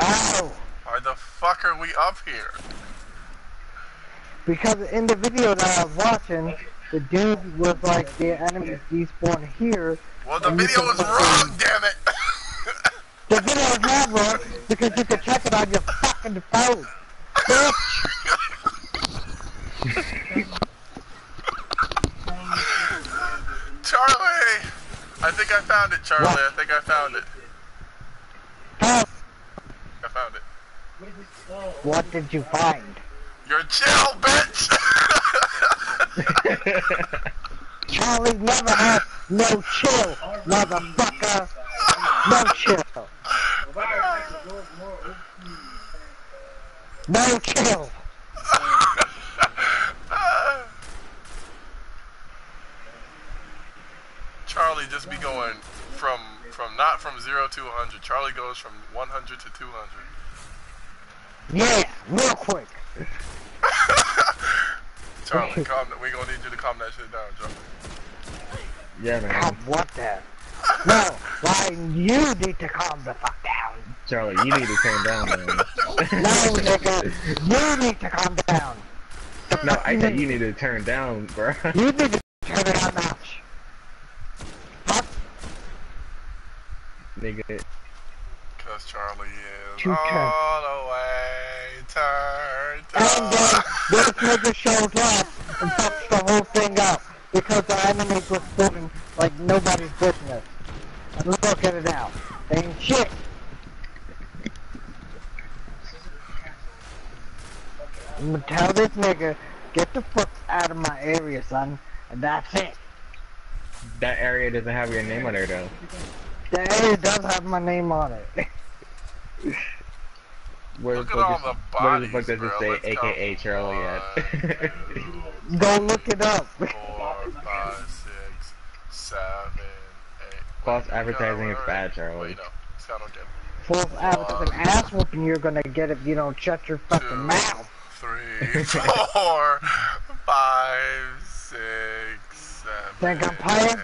Ow! Why the fuck are we up here? Because in the video that I was watching, the dude was like, the enemies despawn here. Well, the video was fucking- wrong, damn it! The video is not wrong because you can check it on your fucking phone. Charlie! I think I found it, Charlie. What? I think I found it. Found it. What did you find? You're chill, bitch! Charlie never had no chill, motherfucker. No chill. No chill. Charlie just be going from from not from zero to 100. Charlie goes from 100 to 200. Yeah, real quick. Charlie, calm. We gonna need you to calm that shit down, Charlie. Yeah, I man. want that. No, Ryan, you need to calm the fuck down. Charlie, you need to calm down, man. No, nigga, you need to calm down. no, I said you need to turn down, bro. You need to turn it on notch. Fuck. Nigga, Cause Charlie is Two all the way turned And then up. this nigga shows up and fucks the whole thing up because the enemies were spawning like nobody's business. And look at it now. Ain't shit. I'm gonna tell this nigga, get the fuck out of my area, son. And that's it. that area doesn't have your name on there, though. The area does have my name on it. Where Look the at all fuck, the is, where the fuck does bro. it say Let's AKA go. Charlie at? Go look it up. Four, five, six, seven, eight. False Wait, advertising no, is bad, Charlie. Wait, no. It's not okay. False advertising ass whooping you're gonna get if you don't shut your fucking Two, mouth. three, four, five, six, seven. Think I'm playing?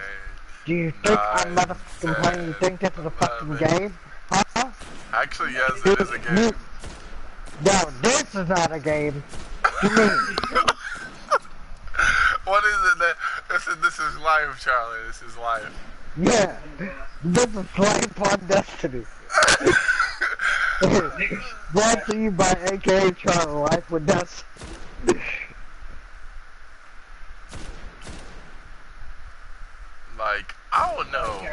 Do you think uh, I'm Nine, motherfucking playing? You think this is a uh, fucking eleven. game? Huh? Actually, yes, it is a game. You- No, this is not a game. You mean? What is it that this is? This is life, Charlie. This is life. Yeah. This is Life on Destiny. Brought to you by AKA Charlie Life with Destiny. Like I don't know.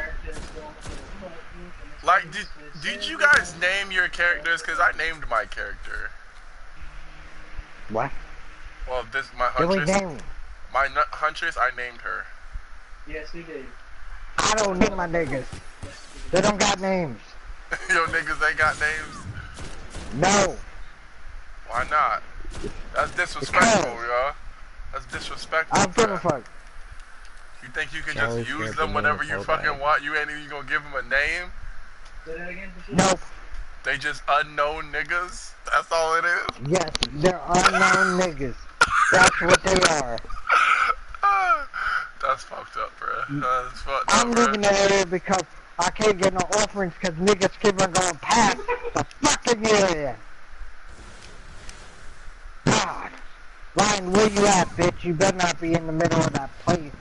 Like, did did you guys name your characters? Cause I named my character. What? Well, this my Did we huntress. My nu- huntress. I named her. Yes, you did. I don't name my niggas. They don't got names. Yo, niggas ain't got names. No. Why not? That's disrespectful, y'all. That's disrespectful. I don't give a fuck. You think you can Charlie just use them whenever you fucking bad. want? You ain't even gonna give them a name? Say that again, Nope. They just unknown niggas? That's all it is? Yes, they're unknown niggas. That's what they are. That's fucked up, bruh. Mm. That's fucked I'm up, leaving bruh. the area because I can't get no offerings because niggas keep on going past the fucking area. God. Ryan, where you at, bitch? You better not be in the middle of that place.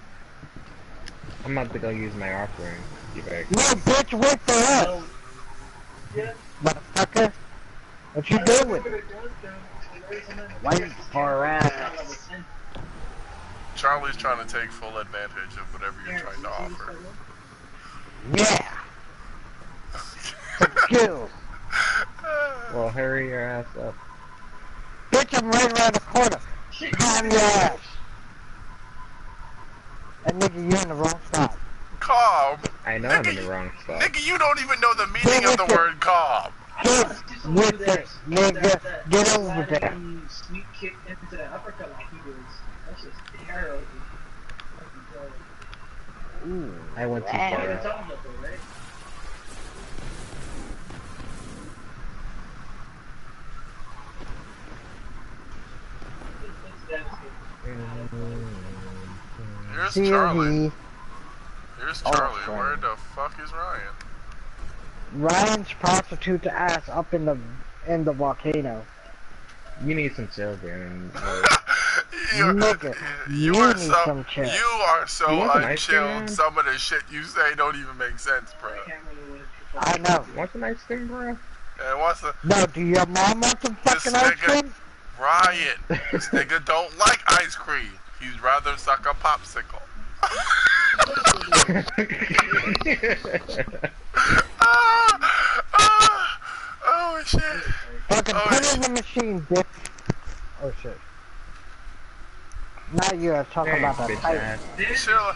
I'm about to go use my offering. You better. No, bitch, wait for us. Yeah. Motherfucker. What you doing? But it does, though. There is something- Wait for us. Charlie's trying to take full advantage of whatever you're trying to offer. Yeah. Skill. Well, hurry your ass up. Bitch, I'm right around the corner. Calm your ass. And nigga, you're in the wrong spot. Calm. I know I'm in the wrong spot. Nigga, you don't even know the meaning of the word calm. Hit with it, nigga. Get over there. Sneak kick into the uppercut like he was. That's just terrible. Ooh, I went too wow. What are you far. talking about, though, right? It's. Here's Charlie. Here's Oh, Charlie. Where the fuck is Ryan? Ryan's prostitute ass up in the in the volcano. You need some silver and uh, you, Nigga, you you are need so some chill. you are so You want some ice cream, unchilled. man? Some of the shit you say don't even make sense, bro. I can't remember what it's I know. What's some ice cream, bro? And what's the No, do your mom want some This fucking ice nigga- cream? Ryan? This nigga don't like ice cream. He'd rather suck a popsicle. ah, ah, oh shit. Fucking Oh, put shit. in the machine, bitch. Oh shit. Now you're talking Thanks, about that bitch title. ass. This Chill,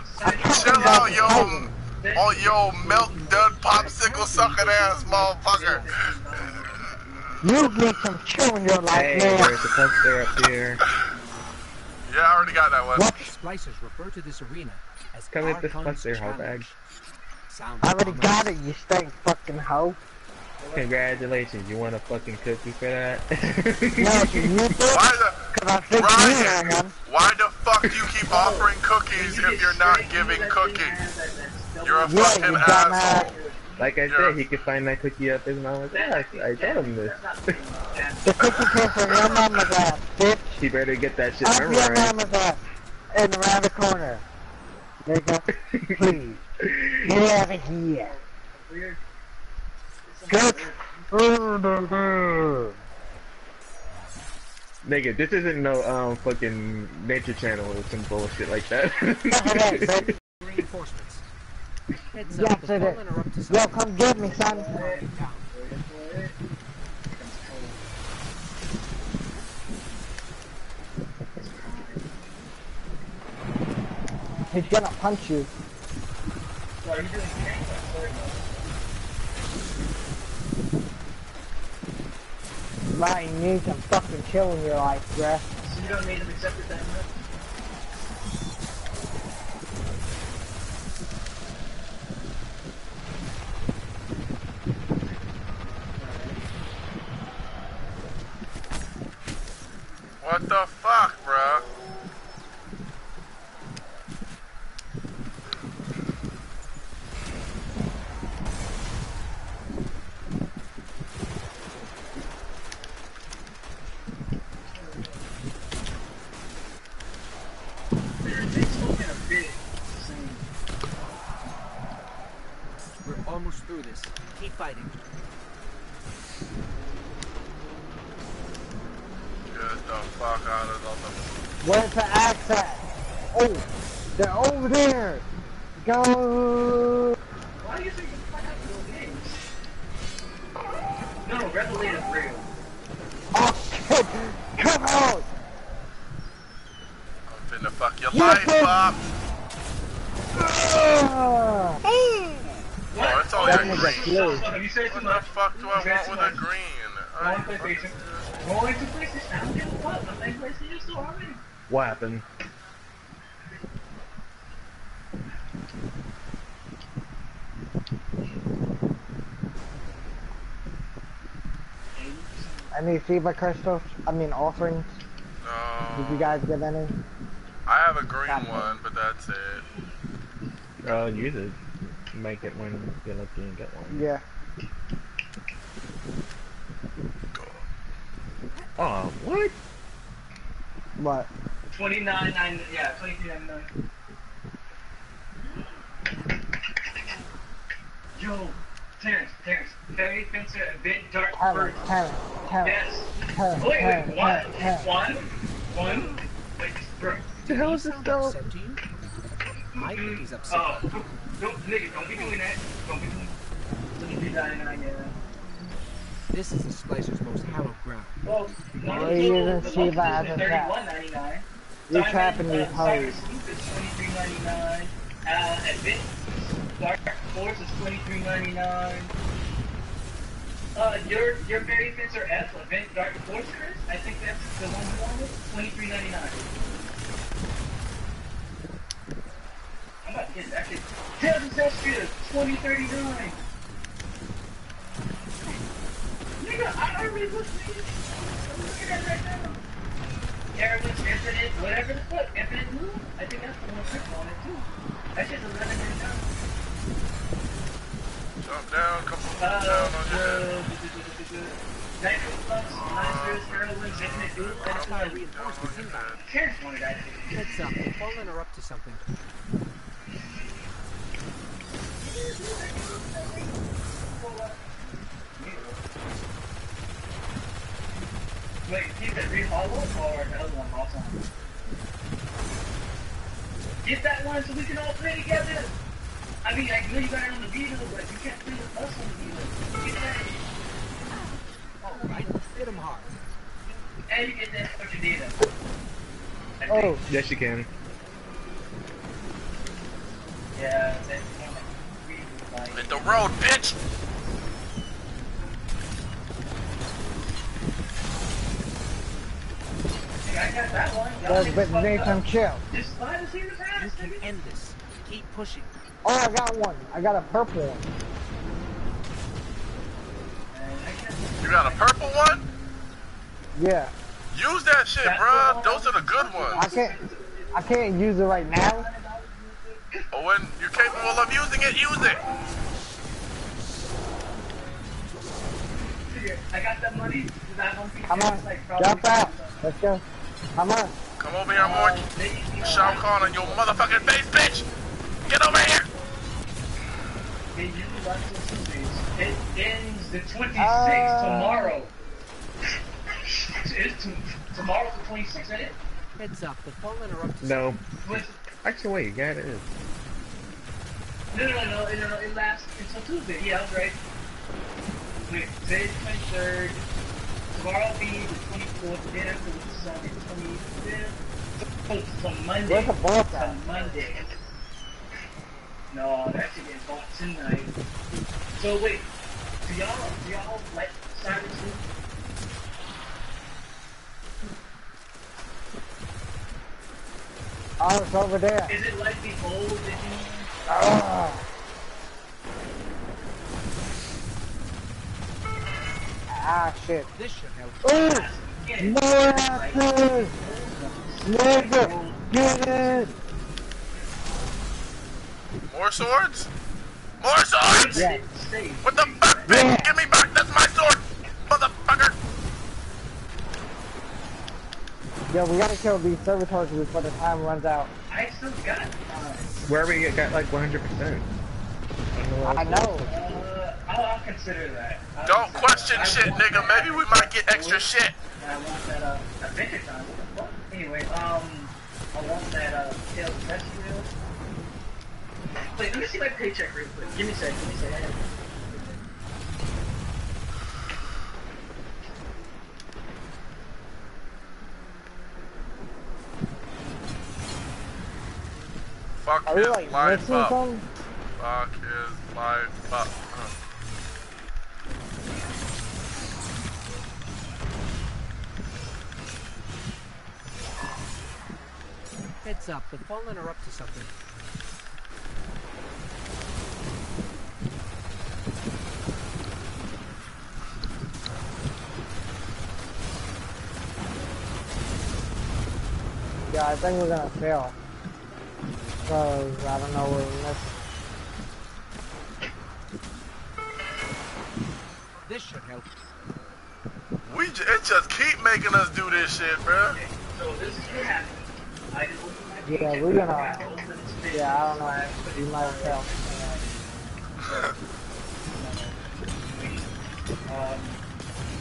chill out, yo, this- oh yo, milk dud popsicle sucking ass motherfucker. You need some chill in your life, Hey, man. there's a poster up here. Yeah, I already got that one. What? Splicers refer to this arena as Come with this Archon's poster, hoe bag. I already got it, you stink fucking hoe. Congratulations, you want a fucking cookie for that? No, do you do? Why the Cause I think you Ryan? know one. Why the fuck do you keep offering cookies if you're not giving cookies? You're a Yeah, fucking you dumbass. asshole. Like I You're- said, he could find that cookie up his mama's ass. I told him this. The cookie came from your mama's ass, bitch. he better get that shit Up your mama's ass. And around the corner. Nigga, please. Get out of here. Good. Nigga, this isn't no um fucking nature channel or some bullshit like that. Yes, it is, bitch. Reinforcements. Heads Yes, up, the it is. fallen are up to Yo, come get me, son. He's gonna punch you. Are you doing tank or Ryan, you need some fucking chill in your life, bruh. So you don't need them accept it that much? What the fuck, bro? They're smoking a big. We're almost through this. Keep fighting. Get the fuck out of the Where's the axe at? Oh, they're over there. Go. Why do you think you find out those names? No, Revelator real. Oh shit! Come out! I'm finna fuck your You life bitch. up. Ah. Oh, it's all That your nigga green. flew. So you say too What the fuck do I You say want too with much. a green? Go I on PlayStation. Go on to PlayStation. I don't give a fuck. I'm playing PlayStation so already. what happened? Any fever crystals? I mean offerings? Did you guys get any? Uh, I have a green one, but that's it. Oh, use it. You might get one. Get lucky and get one. Yeah. Oh, what? What? 29, nine, yeah, 23.99. Yo, Terrence, Terrence, Fairy Fencer, a bit dark Terrence, first. Terrence, Terrence, Yes. Terrence, Wait, wait, Terrence, what? Terrence, One, one, wait, bro. the hell is this Sound though? upset to you? Mm, I think he's upset. Oh, don't, be doing that. Don't be doing 23.99, yeah. This is the Splicer's most hallowed ground. Well, Well, you the didn't the see monthly that is as a trap. $31.99. You're trapping these uh, Cyber hoes. Scoop is $23.99. Uh, Advent Dark Force is $23.99. Uh, your your Fairy Fencer F Advent Dark Force, Chris? I think that's the one you wanted. Twenty-three ninety-nine. I'm about to get that kid. Tales of Zestiria, twenty thirty-nine. Nigga, I already looked at it. I'm looking at it right now. Carolyn's Infinite, whatever the fuck, Infinite Blue. I think that's the one Chris wanted too. That shit's eleven ninety-nine. Jump down, come Uh, down on your head. uh, Nitro Plus, Monsters, Heroines, Infinite Duel, and Our Fire reinforcements inbound. Cares wanted that. Heads up, the fallen are up to something. Wait, keep it re-hollow or the other one also? Get that one so we can all play together! I mean, I know you got it on the Vita, but you can't play with us on the Vita. Get that. All right, hit them hard. And you get that extra data. I Oh. Yes, you can. Yeah, that's one that we like. Hit the road, bitch! Hey, I got that one. Y'all there's niggas but Nathan up. chill. Just slide us here to You pass, can end this. Keep pushing. Oh, I got one. I got a purple one. I You got a purple one? Yeah. Use that shit, bruh. Those are the good I ones. can't. I can't use it right now. But when you're capable of using it, use it. I got that money. That one piece Come on, like jump out. Let's go. Come on. Come over here, more Shao Kahn on your motherfucking face, bitch! Get over here! They usually run till Tuesdays. It ends the 26th Ah. tomorrow. it's t- tomorrow's the 26th, isn't it? Heads up, the fallen are up to No. Wait, Actually, wait, yeah, it is. no, no, no, no, no, no, it lasts until Tuesday. Yeah, I was right. Wait, today's the 23rd. Tomorrow will be the 24th. Then after the Sunday, 25th. Oh, it's on Monday. Where's the ball It's on Monday. No, that should get bought tonight. So wait, do y'all do y'all like Cyber Sleuth? Oh, it's over there. Is it like the old Ah. Ah, shit. This should help. Ooh! Yeah, More like axes! Nigga! Get it! More swords? More swords? Yeah. Safe. What the fuck, bitch? Yeah. Give me back! That's my sword! Motherfucker! Yo, we gotta kill these servitors before the time runs out. I still got time. Where we got like 100%. I know. Uh, I'll, I'll consider that. I'll Don't consider question that. Shit, nigga. that. Maybe we might get extra shit. And I want that uh, adventure time. What the fuck? Anyway, um, I want that uh, Tales Terrestrial. Wait, let me see my paycheck real quick. Give me a sec. Give me a sec. Fuck Are we his like life missing up. something? Fuck his life up. Heads up, the fallen are up to something. Yeah, I think we're gonna fail. Cause I don't know where we missed. This should help. We j- it just keep making us do this shit, bruh. So this is what happened. I just opened my Yeah, we're gonna- I. Yeah, I don't know. We might fail. Um,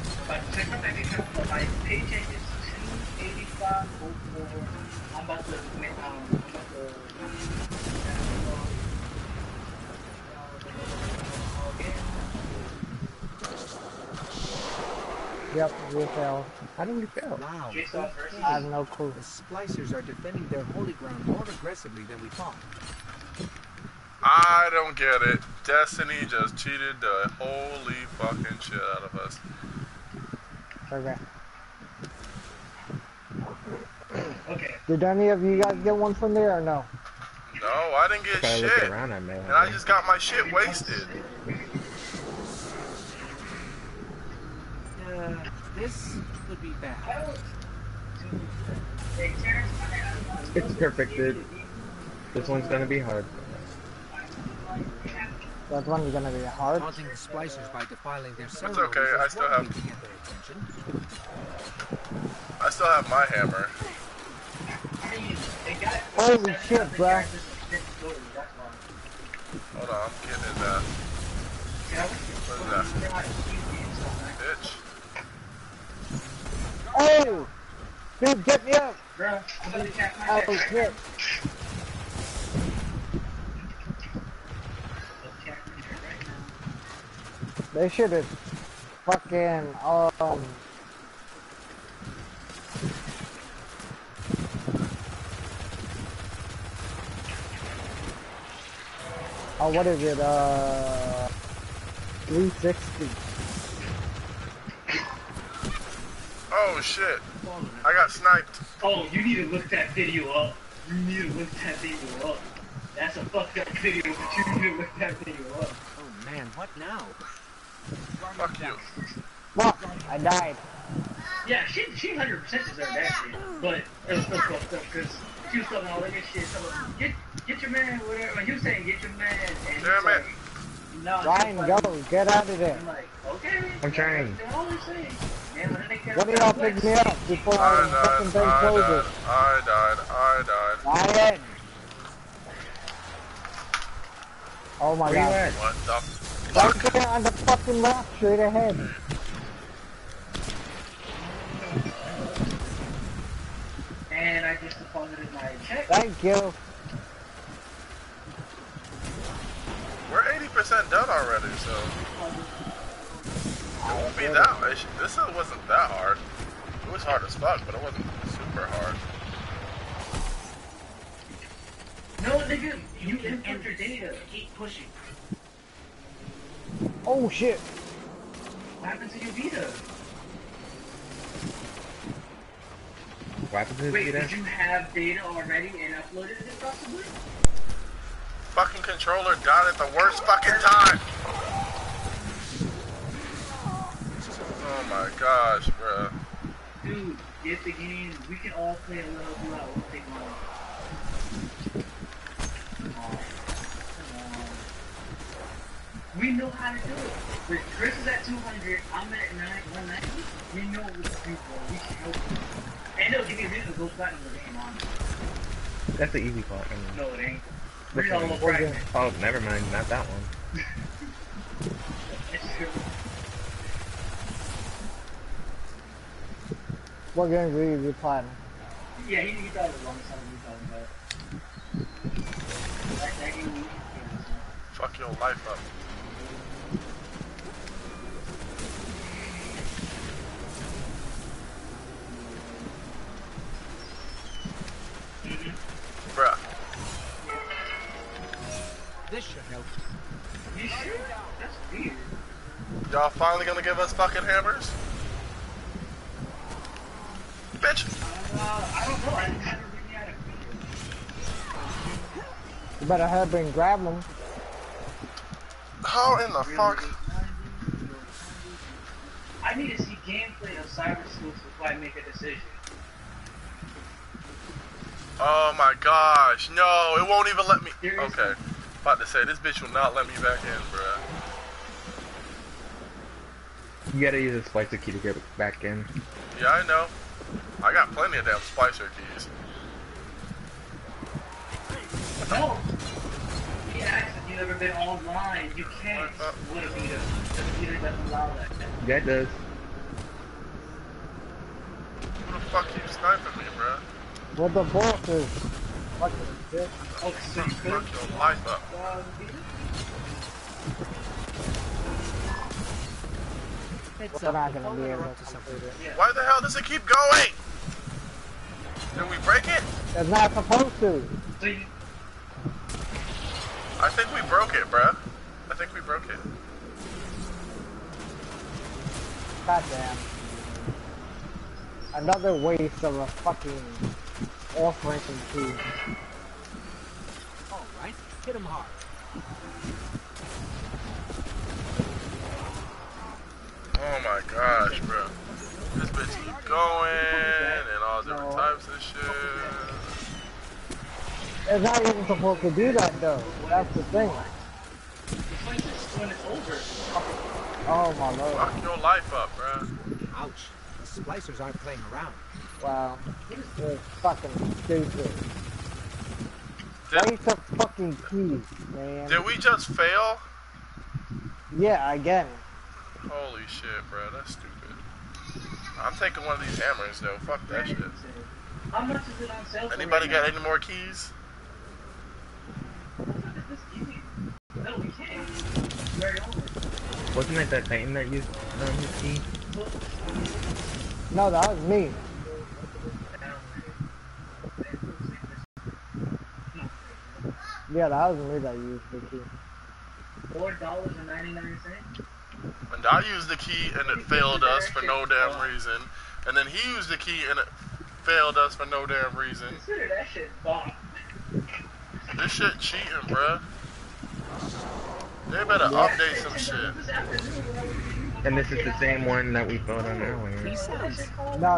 if I check my my paycheck is two eighty five oh four. I'm about to win. Um, I'm about to. Yep, we failed. How did we fail? Wow. Jason versus. I have no clue. The splicers are defending their holy ground more aggressively than we thought. I don't get it. Destiny just cheated the holy fucking shit out of us. Okay. Okay. Did any of you guys get one from there or no? No, I didn't get If I look shit. around, I. And I just got my shit wasted. Uh, this could be bad. I don't. Hey, Terrence, It's perfected. This one's gonna be hard. That one is gonna be hard. Taunting the splicers by defiling their It's okay, I still have- way to get their attention. I still have my hammer. I mean, they got Holy shit, the bruh. characters with different stories, that's why. Hold on, I'm getting his uh, ass. What is that? they're not cheap games, so, like, Bitch. Oh! Dude, get me up! Bruh, I'm gonna check Oh shit! now. Let's check my neck right now. They should have fucking um. Oh, what is it? Uh, 360. Oh shit. I got sniped. Oh, you need to look that video up. You need to look that video up. That's a fucked up video, but you need to look that video up. Oh man, what now? Fuck you. Fuck! I died. Yeah, she she 100% deserved that shit. But it was so fucked up because she was talking all that shit. So get get your man, whatever. Like, he was saying, get your man. And Damn it's like, it. No, Ryan, go! Get out of there! I'm like, okay. I'm trying. That's all they're saying. Man, when What do about y'all pick me up before I the fucking died. thing I closes? died. I died. I died. Ryan! Oh my Where god. at? What the Right fuck? there on the fucking left, straight ahead. And I just deposited my check. Thank you. We're 80% done already, so it won't be that. It sh- this wasn't that hard. It was hard as fuck, but it wasn't super hard. No, nigga, you input your data. Keep pushing. Oh shit. What happened to your Vita? What happened to his Wait, Vita? did you have data already and uploaded it possibly? Fucking controller died at the worst fucking time. Oh my gosh, bruh. Dude, get the game. We can all play a little duo. We'll take long. Come on. Come on. We know how to do it. But Chris is at 200. I'm at 9, 190. We know what to do, bro. We can help you. And it'll give you a reason to go back in the game, on. That's the easy part. I mean, No, it ain't. Which Read all one? the oh, never mind. Not that one. It's true. What games are you playing? Yeah, he, he thought it was long time we talking. That, that game, yeah, Fuck your life up. Bruh. This should help. You sure? That's weird. Y'all finally gonna give us fucking hammers? Bitch! Uh, I don't know. I haven't really had a You better hurry and grab them. How in the fuck? I need to see gameplay of Cyber Sleuth before I make a decision. Oh my gosh, no, it won't even let me. Seriously? Okay, about to say, this bitch will not let me back in, bruh. You gotta use a splicer key to get back in. Yeah, I know. I got plenty of damn splicer keys. No! He asked if you've ever been online. You can't. Uh, What a beta. The beta doesn't allow that. Yeah, it does. Who the fuck you sniping me, bruh? What the boss is. Fucking shit. Oh, so you could. Fuck your life up. Uh, the We're not gonna be able to to something. it. Why the hell does it keep going? Did we break it? It's not supposed to. So. I think we broke it, bruh. I think we broke it. God damn. Another waste of a fucking offering key. All right, hit him hard. Oh my gosh, bro. This bitch going and all different types of shit. It's not even supposed to do that though. That's the thing. The place is when it's over. Oh my lord. Fuck your life up, bro. Ouch. The splicers aren't playing around. Wow. This is fucking stupid. Why Did, you so fucking keys, man? did we just fail? Yeah, again. Holy shit, bro. That's stupid. I'm taking one of these hammers, though. Fuck that shit. How much is it on sale? for Anybody right got now? any more keys? This is easy. No, we can't. Very over. Wasn't it that Titan that used um, his key? No, that was me. Yeah, that was me that used the key. Four dollars and ninety nine cents. And I used the key and it failed us for no damn reason. And then he used the key and it failed us for no damn reason. Consider that shit bought. This shit cheating, bruh. They better update some shit. And this is the same one that we fought on earlier. He sounds.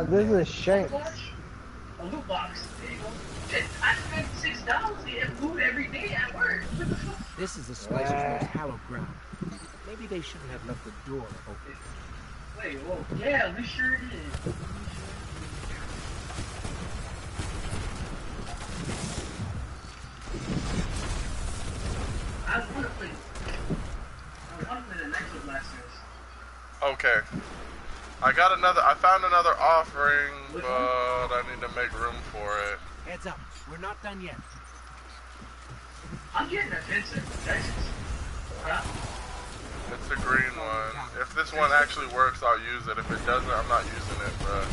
This is Shanks. A loot box. There you go. Shit, I spent six dollars to get food every day at work. This is the splicer's most uh, hallowed ground. Maybe they shouldn't have left the door open. Wait, whoa. Yeah, we sure did. I want to play. I want to play the Nitro Blasters. Okay. I got another, I found another offering, Which but I need to make room for it. Heads up. We're not done yet. I'm getting offensive. That's just. Uh, It's the green one. If this one actually works, I'll use it. If it doesn't, I'm not using it, bruh.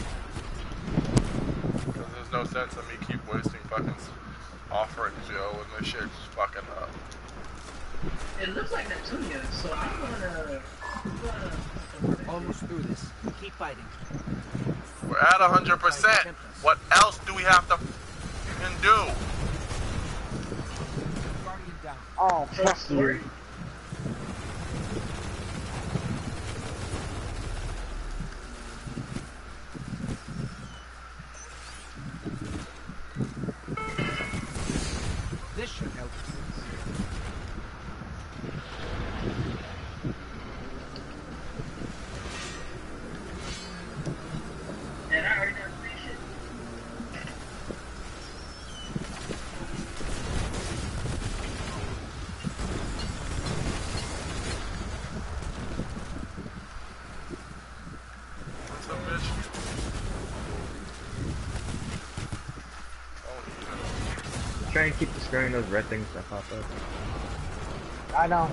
Because there's no sense in me keep wasting fucking s- offerings, yo, when this shit's fucking up. it looks like Neptunia, so I'm gonna. I'm gonna Almost through this. Keep fighting. We're at 100%. What else do we have to fucking do? Guardian down. Oh, So fuck you. This should help. And I already done three shit. What's up, bitch? Oh, yeah. Try and keep destroying those red things that pop up. I know.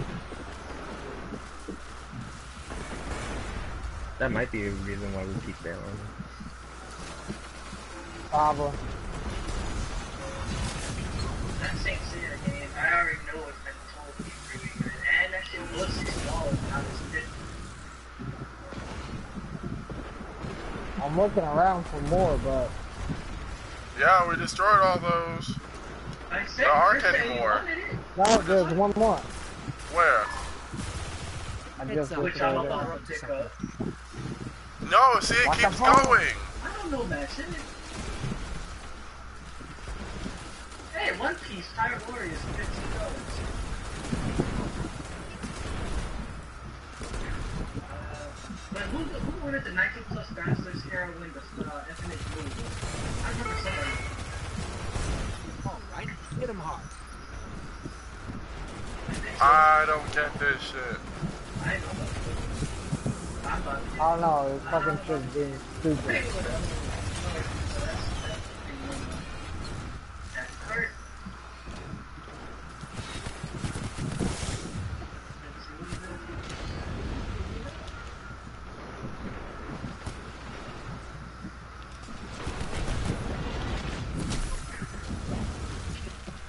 That might be a reason why we keep failing. Probably. That same Sierra game, I already know it's been told to be really. And that shit was six dollars. Now it's fifty. I'm looking around for more, but Yeah, we destroyed all those. I said, There aren't Chris said any more. no, there's one more. Where? I It's just a- looked Which I'm at about it. to pick up. No, see, it What keeps going. I don't know that shit. Hey, One Piece Pirate Warriors, fifteen dollars. Uh, but who who wanted the Nike Plus Bastards Heroine the uh, Infinite Blue? Hit him hard. I think so. I don't get this shit. I know. I'm about to get I don't know, this fucking shit's being stupid. what up? So that's that's pretty much- that's hurt.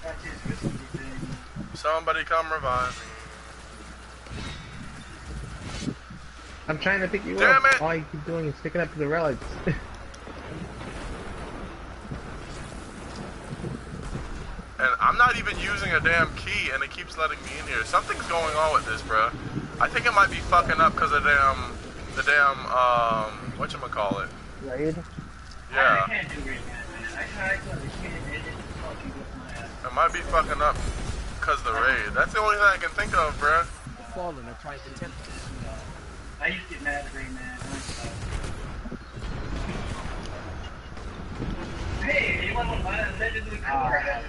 That's his risky thing. Somebody come revive me. I'm trying to pick you Damn up. it! All you keep doing is picking up the relics. And I'm not even using a damn key, and it keeps letting me in here. Something's going on with this, bruh. I think it might be fucking up because of damn, the damn, um, whatchamacallit. Raid? I Yeah, can't do it, man. I tried to understand it. It didn't fucking with my ass. it might be fucking up because the raid. That's the only thing I can think of, bruh. Uh, Fallen are trying to tempt us. I used to get mad at Rain Man. Hey, you want to buy that legendary Ah, car?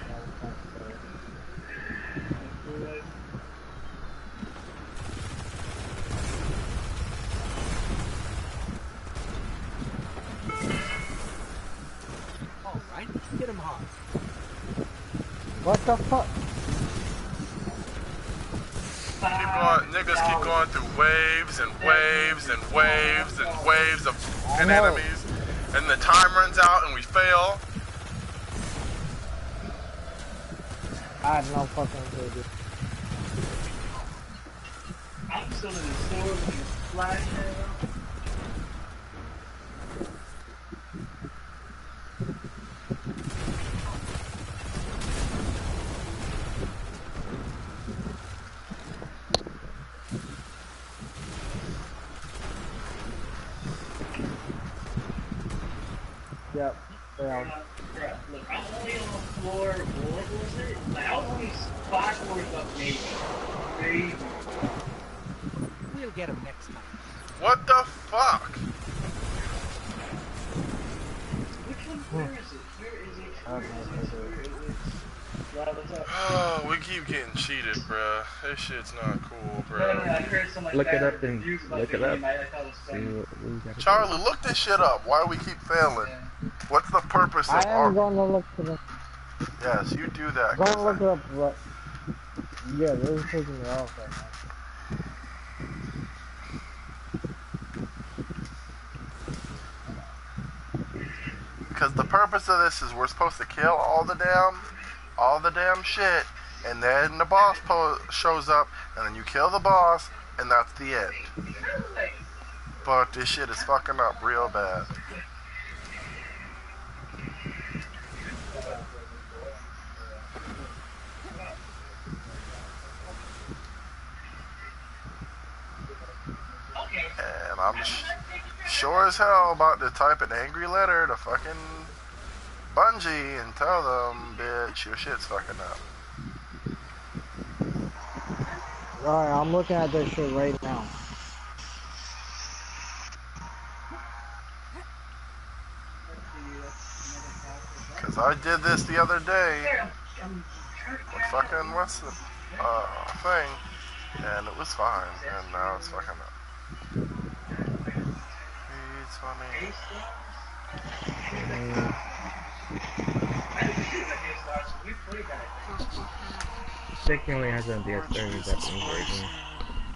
All right, hit him hard. What the fuck? Keep going, niggas keep going through waves and waves and waves and waves of I enemies. And the time runs out and we fail. I had no fucking clue. dude. I'm still in the store with the flash now. Yep. Yeah. Bruh, Look, I'm only on floor, what was it? Like, I was only five floors up, maybe. Maybe. We'll get him next time. What the fuck? Which one? Hmm. Where is it? Where is it? I Where don't know is it? Where is it? Rob, what's up? Oh, we keep getting cheated, bruh. This shit's not cool, bruh. Oh, heard so much Look it up and- reviews look it up. game, I thought it was See funny. what we gotta do. Charlie, look this shit up. Why we keep failing? What's the purpose of I am going to look for the. Yes, you do that. Go 'cause and look it up. Yeah, this is taking me off right now. Because the purpose of this is we're supposed to kill all the damn, all the damn shit, and then the boss shows up, and then you kill the boss, and that's the end. But this shit is fucking up real bad. okay. And I'm sh- sure as hell about to type an angry letter to fucking Bungie and tell them, bitch, your shit's fucking up. Alright, I'm looking at this shit right now. Because I did this the other day. Here, I'm, I'm trying to with fucking what's the uh, thing, and it was fine, and now it's fucking up. It's funny. I didn't see that game start, so we played that. I think. Sticky only has an DS30 that's in version.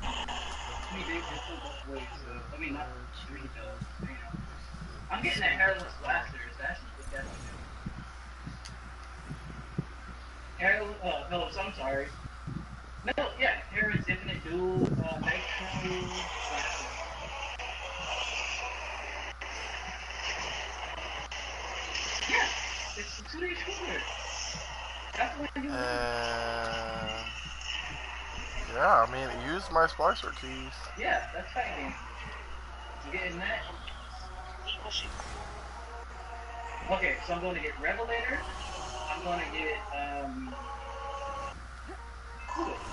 I mean, they just go both ways, so, I mean, not three, though. you know. I'm getting that hairless blasters. That's what that's Hairless, uh, Phillips, I'm sorry. No, yeah, Harris Infinite Duel, uh, Nitro, blaster. Yeah, it's Uh, yeah, I mean, use my splicer keys. Yeah, that's fighting. You getting that? Okay, so I'm going to get Revelator. I'm going to get, um...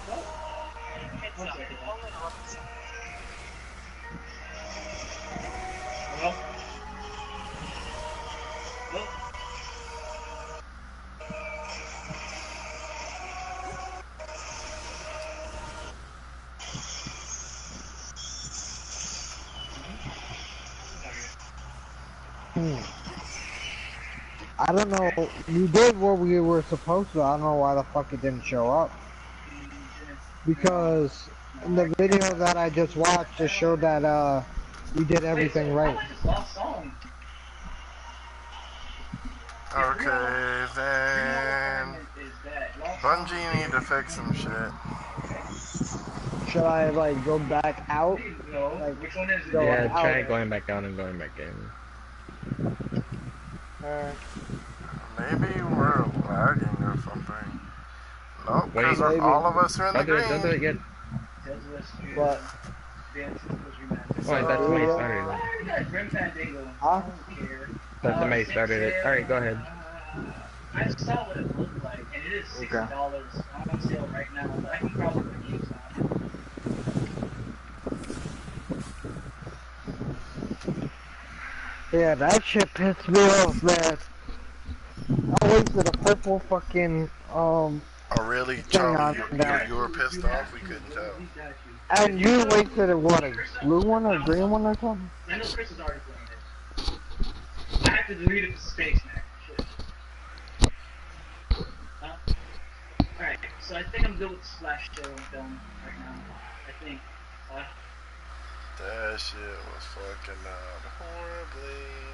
The? One second. Hmm. I don't know. We did what we were supposed to. I don't know why the fuck it didn't show up. Because in the video that I just watched, it showed that uh we did everything right. I just lost song. Okay, then. Is Bungie need to fix some shit. Should I like go back out? No, Like, which one is it? go Yeah, out. try going back out and going back in. Uh, Maybe we're lagging or something. No, Wait. because all of us are in the Don't do it, don't do it green. yet. but Dances was remastered. Oh, I thought somebody Yeah. started it. I already got Grim Fandango. Huh? I don't care. Thought Uh, somebody six started it. Alright, go ahead. uh, I saw what it looked like, and it is sixty Okay. on sale right now. But I can probably put GameStop. Yeah, that shit pissed me off, man. I wasted a purple fucking, um, Oh, really, on Charlie? You, you, that. you were pissed off? We couldn't tell. He's got you. and you wasted a, what, a blue one or green one or something? I know Chris is already playing it. I have to delete it to space now. Huh? Alright, so I think I'm good with Splash Show film right now. I think. Uh, That shit was fucking up horribly.